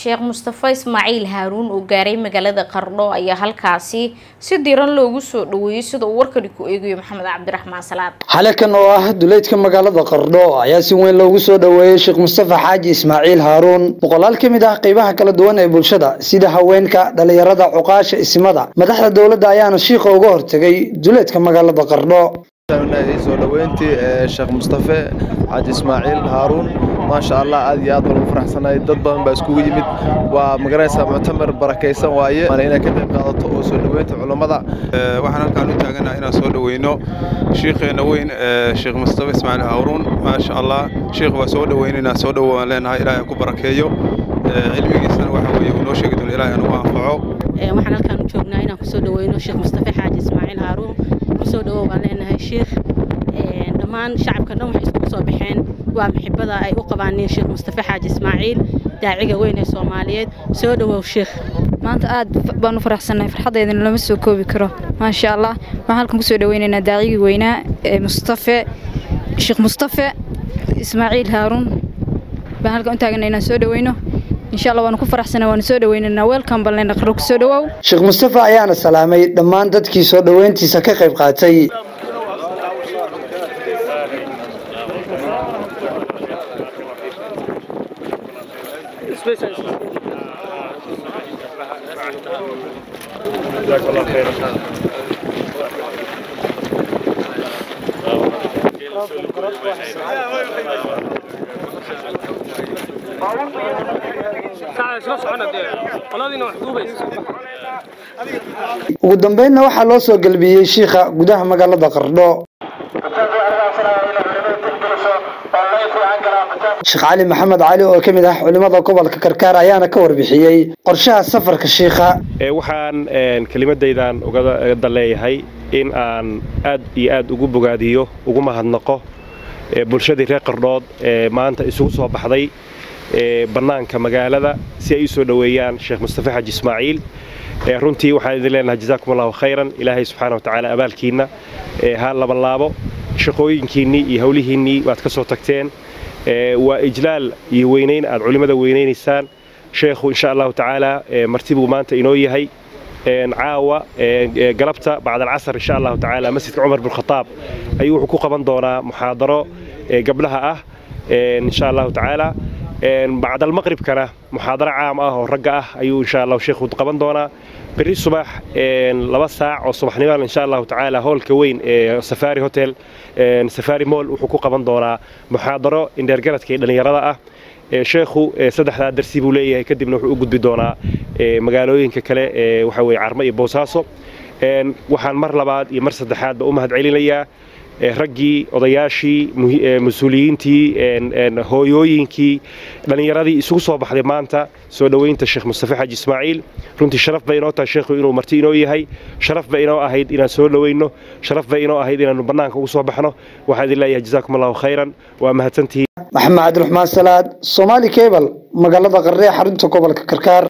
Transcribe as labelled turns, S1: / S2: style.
S1: sheekh mustafa ismaaciil haaruun oo gaaray magaalada qardho ayaa halkaasi si diran loogu soo dhaweeyey sida uu warkani ku eegayo maxamed cabdiraxmaan salaad.
S2: Xalakan oo ah duleedka magaalada qardho ayaa si weyn loogu soo dhaweeyey sheekh mustafa xaaji ismaaciil haaruun boqolaal ka mid ah qeybaha kala duwan ee bulshada sida haweenka dhalinyarada cuqaasha isimada madaxda dowladda ayaana shiikha uga hortegay duleedka magaalada qardho
S3: soo dhaweyntii sheekh mustafe xaaji ismaaciil haaruun. Maasha allah aad iyo aad baan ugu faraxsanahay. Dad badan baa iskugu yimid. Waa magaraysaa muctamar barakaysan waaye. Inay ka qayb qaadato oo soo dhaweynta culammada
S4: waxaan halkaan u taaganaha inaan soo dhaweyno. Shiikheena weyn sheekh mustafe ismaaciil haaruun. Maasha allah shiikh waa soo dhaweynaynaa soo dhowo waan leenahay. Ilaahay ku barakeeyo. Cilmigiisana waxa weeye uu noo sheegi doono. Ilaahay anugu anfaco
S5: waxaan halkaan u joognaa inaan ku soo dhaweyno sheekh mustafe xaaji ismaaciil haaruun ku soo dhawow baan leenahay sheekh dhammaan shacabka dhan waxay iskugu soo baxeen. Waa maxibada ay u qabaaneen sheekh mustafe xaaji ismaaciil daaciga weyn ee soomaaliyeed. Soo dhawow sheekh
S6: maanta aad baan u faraxsannahay farxaddeedana lama soo koobi karo. Maasha allah waxaan halkan ku soo dhaweynaynaa daacigii weynaa ee mustafe sheekh mustafe ismaaciil haaruun. Baan halkan u taagana inaan soo dhaweyno insha allah waanu ku faraxsanaa waanu soo dhaweynaynaa. Weelkan balnayna qaro ku soo dhawow.
S2: Sheekh mustafa ayaana salaamay dhammaan dadkii soo dhaweyntiisa ka qayb qaatay ugu dambeynna waxaa loo soo gelbiyey shiikha gudaha magaalada qardho. Sheekh cali maxamed cali oo ka mid ah culimada gobolka karkaar ayaana ka warbixiyey qorshaha safarka shiikha.
S7: Waxaan kelimadaydan uga daleeyahay in aan aad iyo aad ugu bogaadiyo ugu mahadnaqo bulshadii reer qardhood ee maanta isugu soo baxday bannaanka magaalada si ay u soo dhoweeyaan sheekh mustafe xaaji ismaaciil. Runtii waxaan idin leenahay jazaakum allahu khayran. Ilaahay subxaana wa tacaala abaalkiinna ha labalaabo. Shaqooyinkiinnii iyo howlihiinnii waad ka soo tagteen. Waa ijlaal iyo weynayn aad culimmada weynaynaysaan sheekhu insha allahu tacaala martibuu maanta inoo yahay. Caawa galabta bacd alcasar insha allahu tacaala masjidka cumar bin ayuu wuxuu ku qaban doonaa muxaadaro gabdhaha ah. Insha allahu tacaala bacd almaqribkana muxaadaro caam ah oo ragga ah ayuu insha allahu sheekhu qaban doonaa. Berri subax laba saac oo subaxnimadan insha allahu tacaala hoolka weyn ee safari hotel safari mall wuxuu ku qaban doonaa muxaadaro indheergaradka ee dhallinyarada ah. Sheekhu saddexdaa darsi buu leeyahay kadibna wuxuu u gudbi doonaa magaalooyinka kale ee waxa weye carmo iyo boosaaso waxaan mar labaad iyo mar saddexaadba u mahad celinayaa raggii odayaashii mas'uuliyiintii hooyooyinkii dhallinyaradii isugu soo baxday maanta. Soo dhoweynta sheekh mustafe xaaji ismaaciil. Runtii sharaf bay inoo tahay sheekhu inuu marti inoo yahay. Sharaf bay inoo ahayd inaan soo dhoweyno. Sharaf bay inoo ahayd inaanu bannaanka ugu soo baxno. Waxaa idin leeyahay jazaakum allahu khayran. Waa mahadsantihiin
S2: maxamed cabdiraxmaan salaad soomaali cebal magaalada qardhe xarunta gobolka karkaar